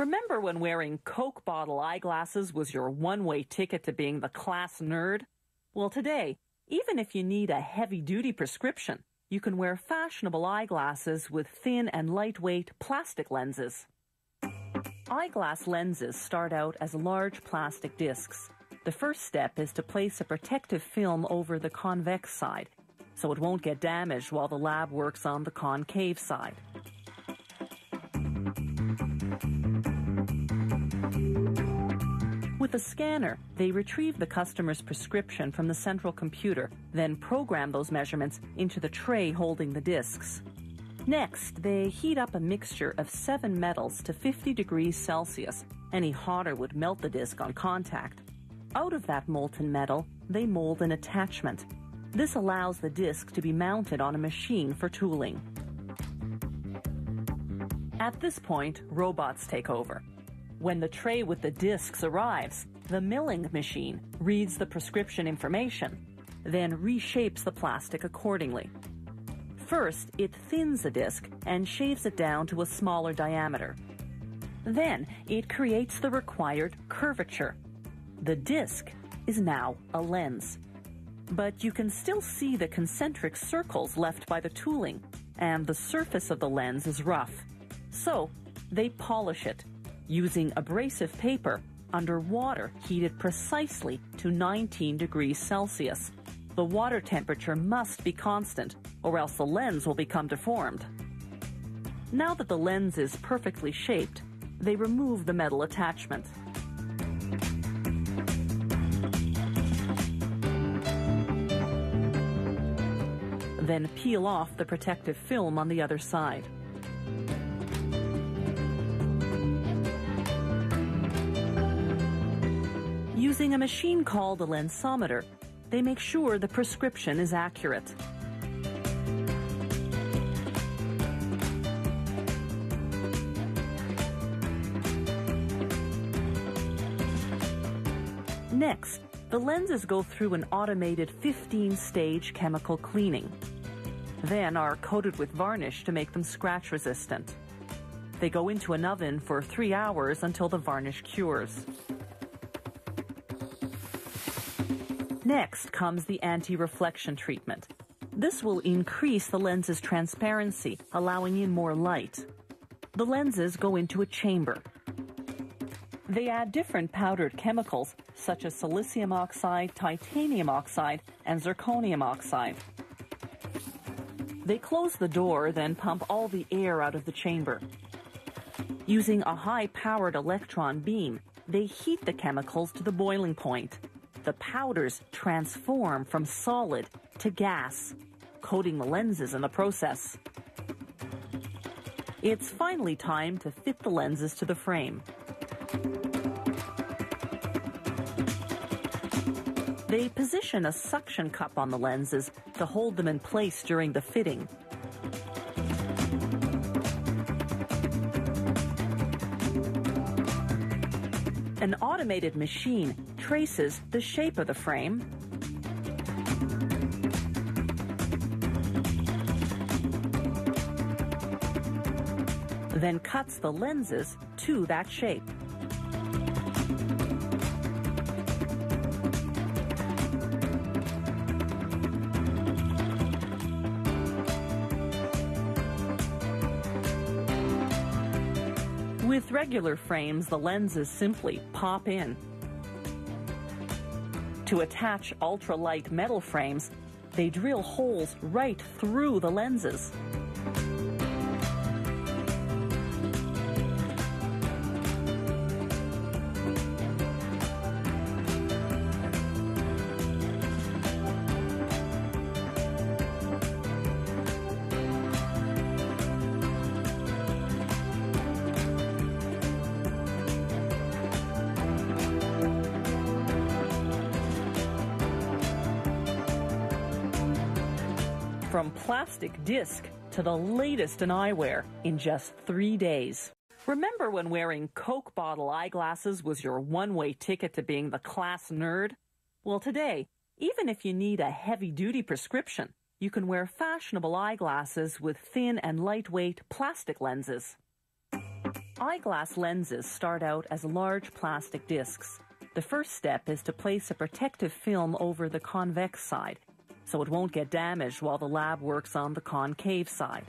Remember when wearing Coke bottle eyeglasses was your one way ticket to being the class nerd? Well, today, even if you need a heavy duty prescription, you can wear fashionable eyeglasses with thin and lightweight plastic lenses. Eyeglass lenses start out as large plastic discs. The first step is to place a protective film over the convex side, so it won't get damaged while the lab works on the concave side. With a scanner, they retrieve the customer's prescription from the central computer, then program those measurements into the tray holding the discs. Next, they heat up a mixture of seven metals to 50 degrees Celsius. Any hotter would melt the disc on contact. Out of that molten metal, they mold an attachment. This allows the disc to be mounted on a machine for tooling. At this point, robots take over. When the tray with the discs arrives, the milling machine reads the prescription information, then reshapes the plastic accordingly. First, it thins the disc and shaves it down to a smaller diameter. Then, it creates the required curvature. The disc is now a lens. But you can still see the concentric circles left by the tooling, and the surface of the lens is rough. So, they polish it using abrasive paper under water heated precisely to 19 degrees Celsius. The water temperature must be constant, or else the lens will become deformed. Now that the lens is perfectly shaped, they remove the metal attachment. Then peel off the protective film on the other side. Using a machine called a lensometer, they make sure the prescription is accurate. Next, the lenses go through an automated 15-stage chemical cleaning, then are coated with varnish to make them scratch resistant. They go into an oven for three hours until the varnish cures. Next comes the anti-reflection treatment. This will increase the lens's transparency, allowing in more light. The lenses go into a chamber. They add different powdered chemicals such as silicium oxide, titanium oxide, and zirconium oxide. They close the door, then pump all the air out of the chamber. Using a high-powered electron beam, they heat the chemicals to the boiling point the powders transform from solid to gas, coating the lenses in the process. It's finally time to fit the lenses to the frame. They position a suction cup on the lenses to hold them in place during the fitting. An automated machine traces the shape of the frame then cuts the lenses to that shape. With regular frames, the lenses simply pop in. To attach ultralight metal frames, they drill holes right through the lenses. From plastic disc to the latest in eyewear in just three days. Remember when wearing Coke bottle eyeglasses was your one way ticket to being the class nerd? Well, today, even if you need a heavy duty prescription, you can wear fashionable eyeglasses with thin and lightweight plastic lenses. Eyeglass lenses start out as large plastic discs. The first step is to place a protective film over the convex side so it won't get damaged while the lab works on the concave side.